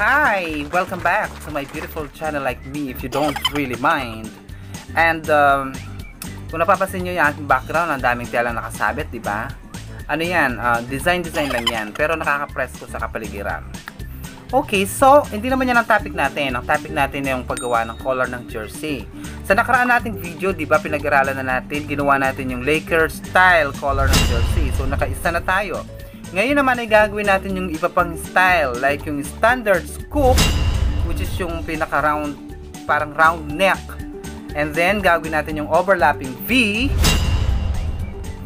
Hi! Welcome back to my beautiful channel like me if you don't really mind. And um, kung napapansin nyo yung aking background, ang daming tela nakasabit, di ba? Ano yan? Uh, Design-design lang yan. Pero nakaka-press ko sa kapaligiran. Okay, so hindi naman yan ang topic natin. Ang topic natin ay yung paggawa ng color ng jersey. Sa nakaraan nating video, di ba, pinag-aralan na natin, ginawa natin yung Lakers style color ng jersey. So nakaisa na tayo. Ngayon naman ay gagawin natin yung iba pang style like yung standard scoop which is yung pinaka round parang round neck. And then gagawin natin yung overlapping V.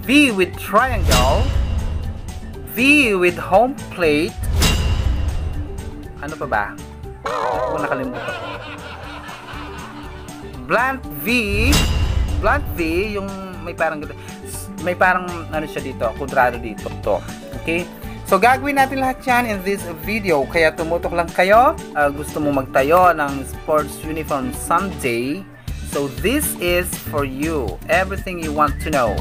V with triangle. V with home plate. Ano pa ba? Ako nakalimutan. Ko blunt V. Blunt V yung may parang may parang ano siya dito kudrado dito. to Okay? So, gagawin natin lahat yan in this video. Kaya tumutok lang kayo. Uh, gusto mo magtayo ng sports uniform someday. So, this is for you. Everything you want to know.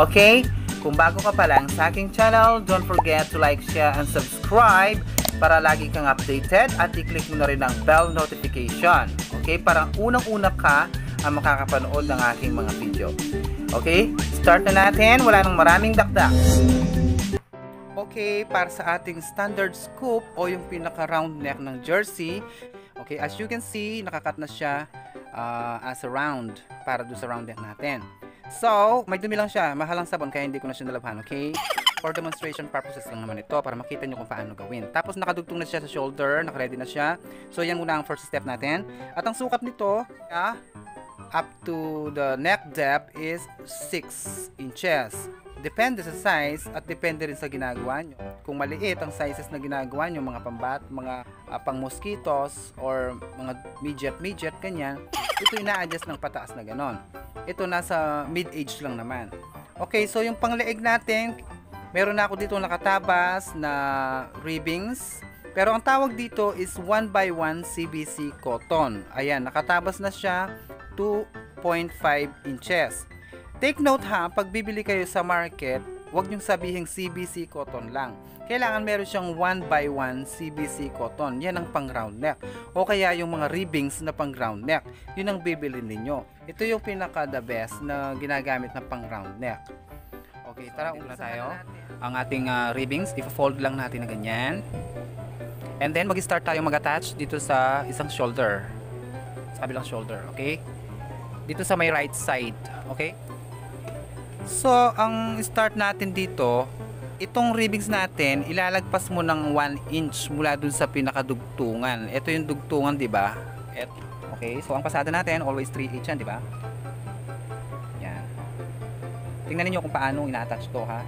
Okay? Kung bago ka pa lang sa aking channel, don't forget to like, share, and subscribe para lagi kang updated at i-click mo na rin ang bell notification. Okay? Para unang-una ka ang makakapanood ng aking mga video. Okay? Start na natin. Wala nang maraming dakdak. Okay, para sa ating standard scoop o yung pinaka round neck ng jersey, okay, as you can see, nakakat na siya uh, as a round para do sa round neck natin. So, may dumi lang siya, mahalang sabon kaya hindi ko na siya nalabhan, okay? For demonstration purposes lang naman ito para makita nyo kung paano gawin. Tapos nakadugtong na siya sa shoulder, nakaready na siya. So, yan muna ang first step natin. At ang sukat nito, ah, up to the neck depth is 6 inches. Depende sa size at depende rin sa ginagawa nyo. Kung maliit ang sizes na ginagawa nyo, mga pambat, mga uh, pang mosquitoes or mga midget, midget, ganyan, ito ina-adjust ng pataas na ganon. Ito nasa mid-age lang naman. Okay, so yung pangleeg natin, meron na ako dito nakatabas na ribbings. Pero ang tawag dito is 1 by 1 CBC cotton. Ayan, nakatabas na siya 2.5 inches. Take note ha, pag bibili kayo sa market, huwag niyong sabihin CBC cotton lang. Kailangan meron siyang 1 by 1 CBC cotton. Yan ang pang round neck. O kaya yung mga ribbings na pang round neck. Yun ang bibili ninyo. Ito yung pinaka the best na ginagamit na pang round neck. Okay, tara una tayo. Ang ating uh, ribbings, i-fold lang natin na ganyan. And then mag-start tayo mag-attach dito sa isang shoulder. Sa kabilang shoulder, okay? Dito sa may right side, okay? So, ang start natin dito, itong ribbings natin, ilalagpas mo ng 1 inch mula dun sa pinakadugtungan. Ito yung dugtungan, di ba? Okay, so ang pasada natin, always 3 inch yan, di ba? Yan. Tingnan niyo kung paano ina-attach to, ha?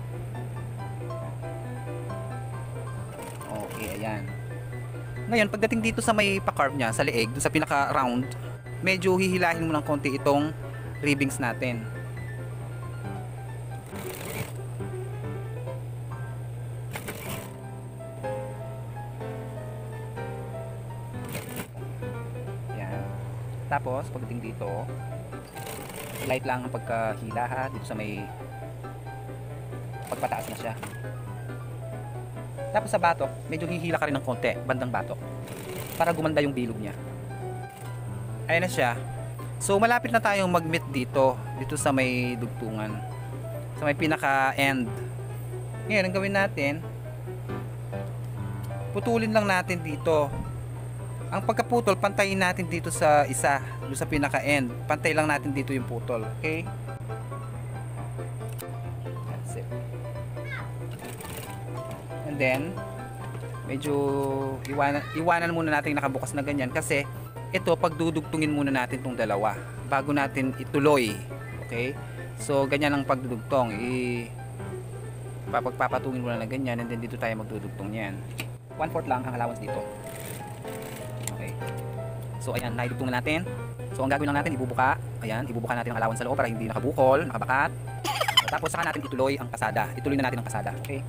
Okay, ayan. Ngayon, pagdating dito sa may pa-carve niya, sa leeg, dun sa pinaka-round, medyo hihilahin mo ng konti itong ribbings natin. Tapos, pagdating dito, light lang ang pagkahila ha, dito sa may pagpataas na siya. Tapos sa batok, medyo hihila ka rin ng konti, bandang batok. Para gumanda yung bilog niya. Ayan na siya. So, malapit na tayong mag-meet dito. Dito sa may dugtungan. Sa may pinaka-end. Ngayon, ang gawin natin, putulin lang natin dito ang pagkaputol, pantayin natin dito sa isa, doon sa pinaka-end. Pantay lang natin dito yung putol. Okay? That's it. And then, medyo iwanan, iwanan muna natin nakabukas na ganyan kasi ito, pagdudugtungin muna natin tong dalawa bago natin ituloy. Okay? So, ganyan ang pagdudugtong. I papagpapatungin muna na ganyan and then dito tayo magdudugtong yan. 1/4 lang ang allowance dito. So ayan, naidugtong na natin. So ang gagawin lang natin, ibubuka. Ayan, ibubuka natin ang alawan sa loob para hindi nakabukol, nakabakat. So, tapos saka natin ituloy ang pasada. Ituloy na natin ang pasada. Okay?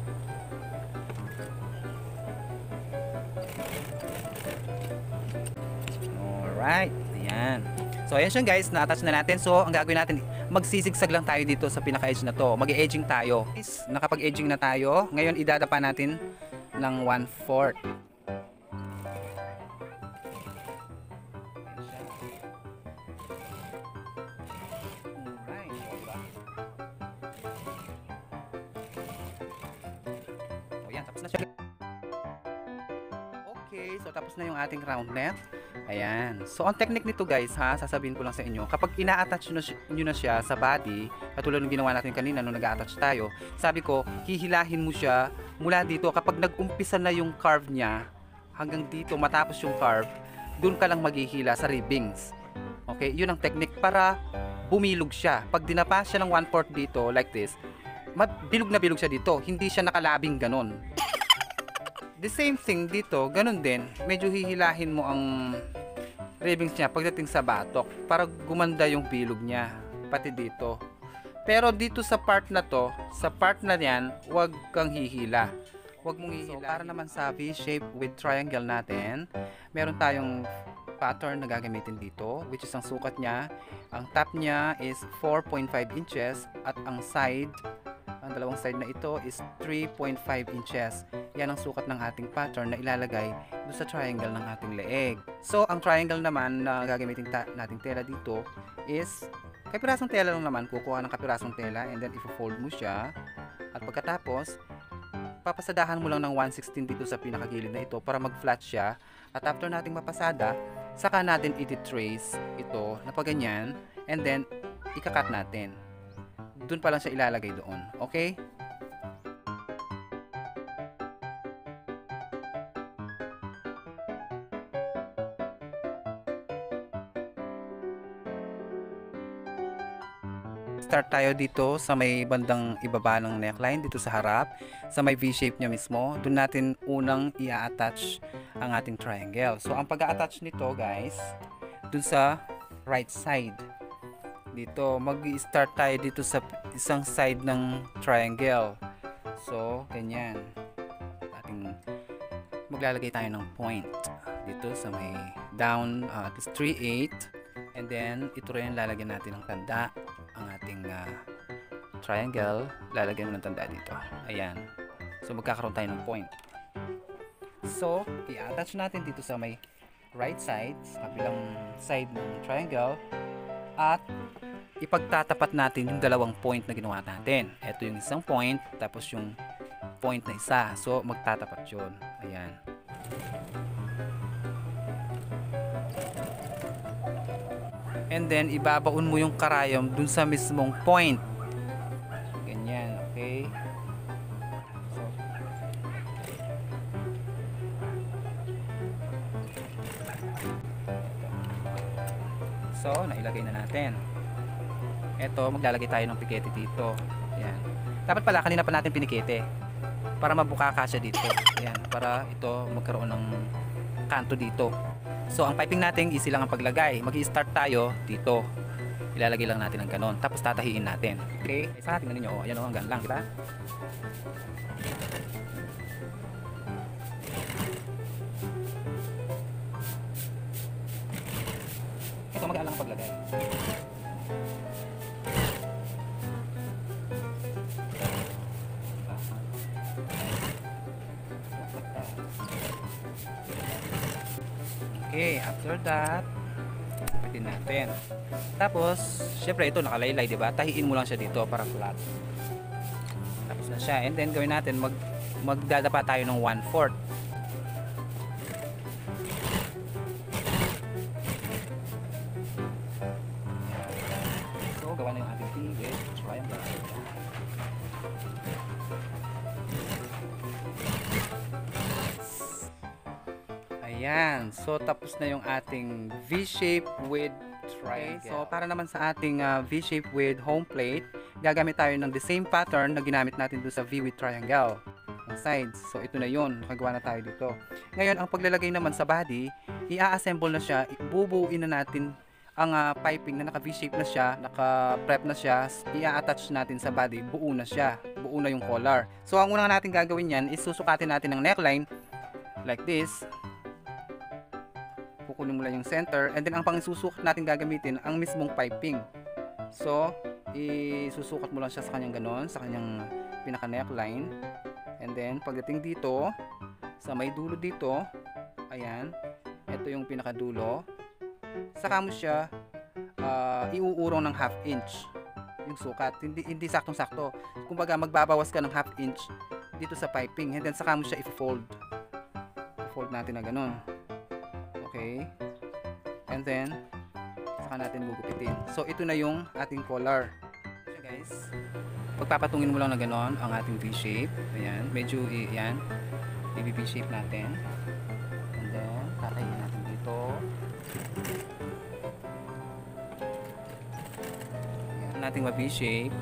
Alright. Ayan. So ayan siya guys, na-attach na natin. So ang gagawin natin, magsisigsag lang tayo dito sa pinaka-edge na to. Mag-edging tayo. Nakapag-edging na tayo. Ngayon idadapa natin ng 1/4. Tapos na yung ating round neck. Ayan. So, ang technique nito guys, ha, sasabihin ko lang sa inyo, kapag ina-attach nyo na, siya, sa body, katulad ng ginawa natin kanina nung nag-attach tayo, sabi ko, hihilahin mo siya mula dito. Kapag nag-umpisa na yung carve niya, hanggang dito, matapos yung carve, dun ka lang maghihila sa ribbings. Okay, yun ang technique para bumilog siya. Pag dinapa siya ng 1/4 dito, like this, bilog na bilog siya dito. Hindi siya nakalabing ganon. The same thing dito, ganun din. Medyo hihilahin mo ang ribbings niya pagdating sa batok para gumanda yung bilog niya. Pati dito. Pero dito sa part na to, sa part na yan, huwag kang hihila. Huwag mong hihila. So, para naman sa V-shape with triangle natin, meron tayong pattern na gagamitin dito, which is ang sukat niya. Ang top niya is 4.5 inches at ang side ang dalawang side na ito is 3.5 inches. Yan ang sukat ng ating pattern na ilalagay doon sa triangle ng ating leeg. So, ang triangle naman na gagamitin nating tela dito is kapirasong tela lang naman. Kukuha ng kapirasong tela and then i-fold mo siya. At pagkatapos, papasadahan mo lang ng 116 dito sa pinakagilid na ito para mag-flat siya. At after nating mapasada, saka natin i-trace ito na paganyan and then ikakat natin dun pa lang siya ilalagay doon. Okay? Start tayo dito sa may bandang ibaba ng neckline dito sa harap, sa may V-shape niya mismo. Doon natin unang i-attach ang ating triangle. So ang pag-attach nito, guys, dun sa right side dito mag-start tayo dito sa isang side ng triangle. So ganyan. Ating maglalagay tayo ng point dito sa may down uh, 3-8 and then ito rin lalagyan natin ng tanda ang ating uh, triangle. Lalagyan mo ng tanda dito. Ayan. So magkakaroon tayo ng point. So i-attach natin dito sa may right side sa kabilang side ng triangle. At ipagtatapat natin yung dalawang point na ginawa natin. Ito yung isang point, tapos yung point na isa. So, magtatapat yun. Ayan. And then, ibabaon mo yung karayom dun sa mismong point. Ganyan, okay? So, so nailagay na natin. Ito, maglalagay tayo ng pikete dito. Ayan. Dapat pala, kanina pa natin pinikete. Para mabuka siya dito. Ayan. Para ito magkaroon ng kanto dito. So, ang piping natin, easy lang ang paglagay. mag start tayo dito. Ilalagay lang natin ang ganon. Tapos tatahiin natin. Okay? Sa tingnan ninyo. Oh, ayan o, oh, hanggang lang, di ba? Ito, mag-aalang ang paglagay. After that, pitin natin. Tapos, syempre ito nakalaylay, 'di ba? Tahiin mo lang siya dito para flat. Tapos na siya. And then gawin natin mag magdadapa tayo ng 1/4. So, tapos na yung ating V-shape with triangle. Okay, so, para naman sa ating uh, V-shape with home plate, gagamit tayo ng the same pattern na ginamit natin doon sa V with triangle. Ang sides. So, ito na yun. Nakagawa na tayo dito. Ngayon, ang paglalagay naman sa body, i-assemble na siya. Bubuuin na natin ang uh, piping na naka V-shape na siya, naka-prep na siya, i-attach natin sa body, buo na siya, buo na yung collar. So, ang unang natin gagawin yan is susukatin natin ng neckline like this kukunin mo lang yung center and then ang pang isusukat natin gagamitin ang mismong piping so isusukat mo lang siya sa kanyang ganon sa kanyang pinaka neckline and then pagdating dito sa may dulo dito ayan ito yung pinaka dulo saka mo siya uh, iuurong ng half inch yung sukat hindi, hindi saktong sakto kumbaga magbabawas ka ng half inch dito sa piping. And then saka mo siya i-fold. I-fold natin na ganun. Okay. And then, saka natin gugupitin. So, ito na yung ating collar. So, guys, pagpapatungin mo lang na ganon ang ating V-shape. Ayan, medyo, i- yan. I-V-shape natin. And then, tatayin natin dito. Ayan, nating ma-V-shape.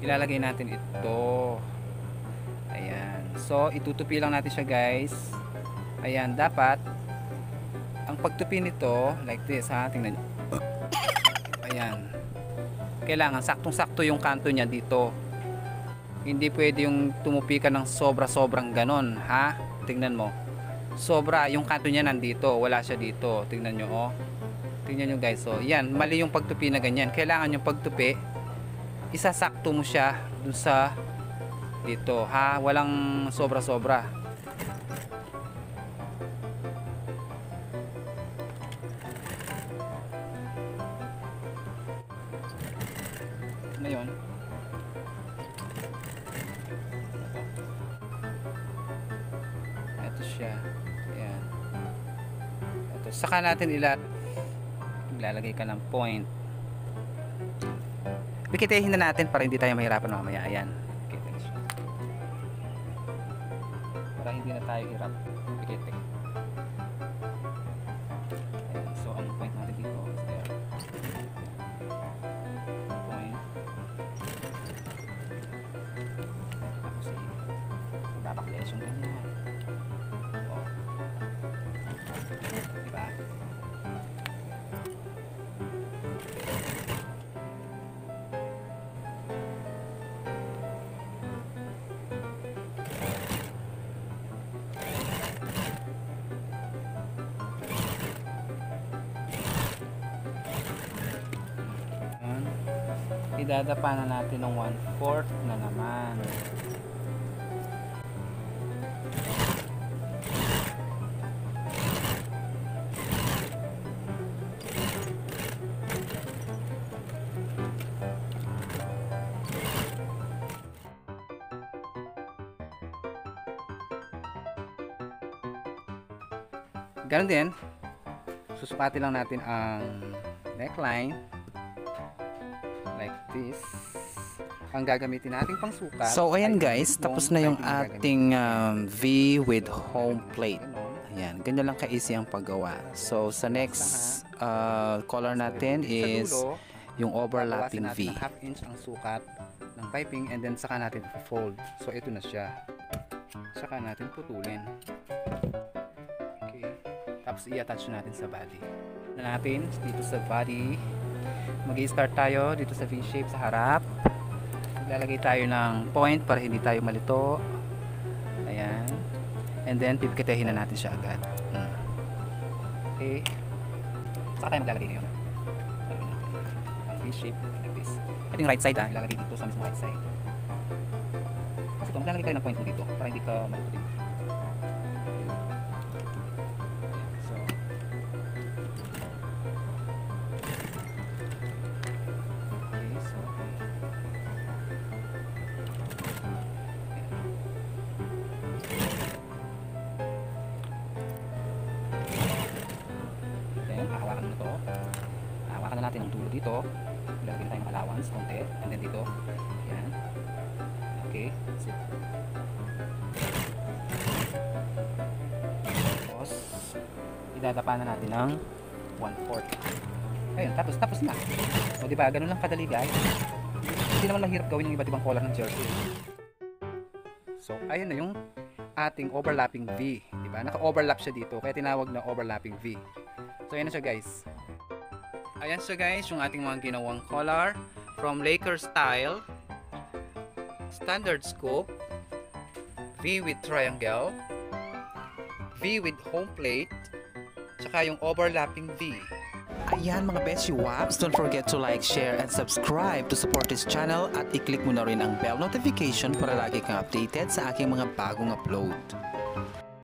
Ilalagay natin ito. Ayan. So, itutupi lang natin siya, guys. Ayan, dapat ang pagtupi nito, like this, ha? Tingnan nyo. Ayan. Kailangan, saktong-sakto yung kanto niya dito. Hindi pwede yung tumupi ka ng sobra-sobrang ganon, ha? Tingnan mo. Sobra, yung kanto niya nandito. Wala siya dito. Tingnan nyo, oh. Tingnan nyo, guys. So, yan. Mali yung pagtupi na ganyan. Kailangan yung pagtupi, isasakto mo siya dun sa dito, ha? Walang sobra-sobra. Ngayon, ito siya. Ayan. Ito. Saka natin ilat ilalagay ka ng point. Pikitahin na natin para hindi tayo mahirapan mamaya. Ayan. Para hindi na tayo hirap. Pikitin. Idadapa na natin ng 1/4 na naman. Ganon din, susukatin lang natin ang neckline this ang gagamitin nating pangsukat So ayan ay guys, tapos na yung ating um, V with home plate. Ayan, ganyan lang ka-easy ang paggawa. So sa next uh, color natin is yung overlapping natin V. half inch ang sukat ng piping and then saka natin fold so ito na siya. Saka natin putulin. Okay. Tapos i-attach natin sa body. Na natin dito sa body mag start tayo dito sa V-shape sa harap. Lalagay tayo ng point para hindi tayo malito. Ayan. And then pipikitahin na natin siya agad. Mm. okay. Saka tayo maglalagay ngayon? V-shape like this ito yung right side ha ilalagay dito sa mismo right side. Kasi kung maglalagay tayo ng point mo dito para hindi ka malito dito Then, hahawakan mo to. Hahawakan na natin ang dulo dito. Lalagyan tayo ng allowance, konti. And then dito. Yan. Okay. That's it. Tapos, idadapa na natin ng 1/4. Ayun, tapos, tapos na. O, di ba? Ganun lang kadali, guys. Hindi naman mahirap gawin yung iba't ibang color ng jersey. So, ayun na yung ating overlapping V. Di ba? Naka-overlap siya dito, kaya tinawag na overlapping V. So, ayan na siya guys. Ayan siya guys, yung ating mga ginawang collar from Lakers style, standard scoop, V with triangle, V with home plate, tsaka yung overlapping V. Ayan mga Beshi Waps, don't forget to like, share, and subscribe to support this channel at i-click mo na rin ang bell notification para lagi kang updated sa aking mga bagong upload.